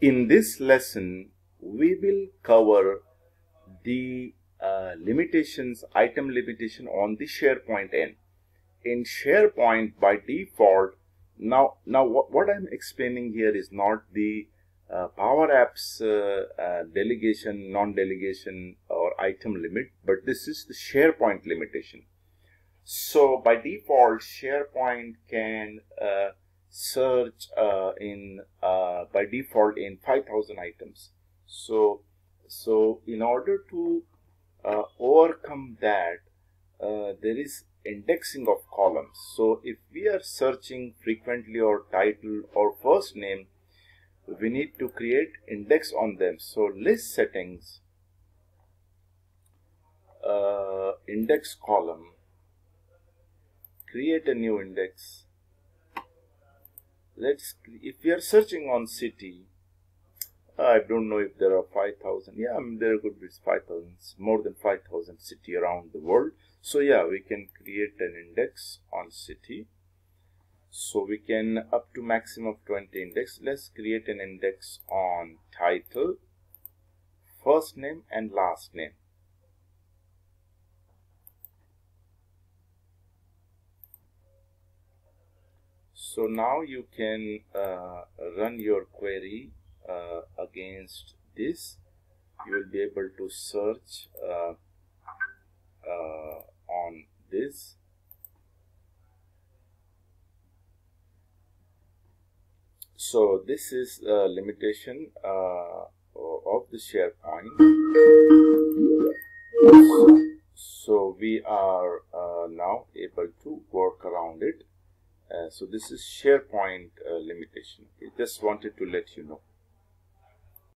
In this lesson, we will cover the uh, limitations, item limitation on the SharePoint end. In SharePoint, by default, now, now what, what I'm explaining here is not the uh, Power Apps uh, uh, delegation, non-delegation or item limit, but this is the SharePoint limitation. So by default, SharePoint can uh, search uh, in uh, by default in 5000 items. So so in order to uh, overcome that, uh, there is indexing of columns. So if we are searching frequently or title or first name, we need to create index on them. So list settings, uh, index column, create a new index. Let's, if we are searching on city, I don't know if there are 5,000. Yeah, I mean, there could be 5,000, more than 5,000 city around the world. So yeah, we can create an index on city. So we can up to maximum of 20 index. Let's create an index on title, first name and last name. So now you can uh, run your query uh, against this. You will be able to search uh, uh, on this. So this is a limitation uh, of the SharePoint. So we are uh, now able to work around it Uh, so this is SharePoint uh, limitation. I just wanted to let you know